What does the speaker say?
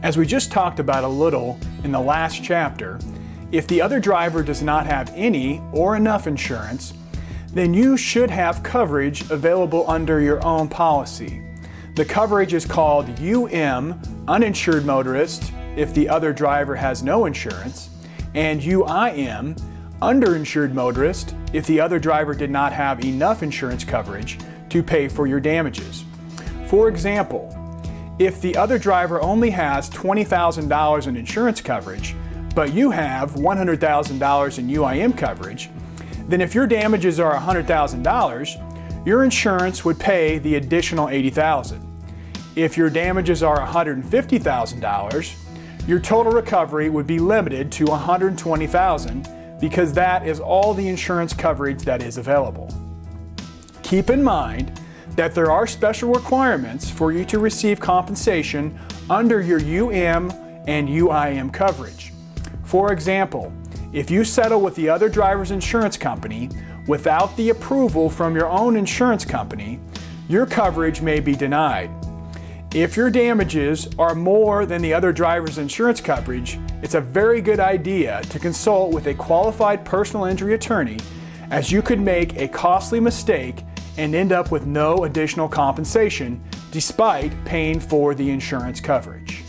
As we just talked about a little in the last chapter, if the other driver does not have any or enough insurance, then you should have coverage available under your own policy. The coverage is called UM, uninsured motorist, if the other driver has no insurance, and UIM, underinsured motorist, if the other driver did not have enough insurance coverage to pay for your damages. For example, if the other driver only has $20,000 in insurance coverage, but you have $100,000 in UIM coverage, then if your damages are $100,000, your insurance would pay the additional $80,000. If your damages are $150,000, your total recovery would be limited to $120,000 because that is all the insurance coverage that is available. Keep in mind that there are special requirements for you to receive compensation under your UM and UIM coverage. For example, if you settle with the other driver's insurance company without the approval from your own insurance company, your coverage may be denied. If your damages are more than the other driver's insurance coverage, it's a very good idea to consult with a qualified personal injury attorney as you could make a costly mistake and end up with no additional compensation despite paying for the insurance coverage.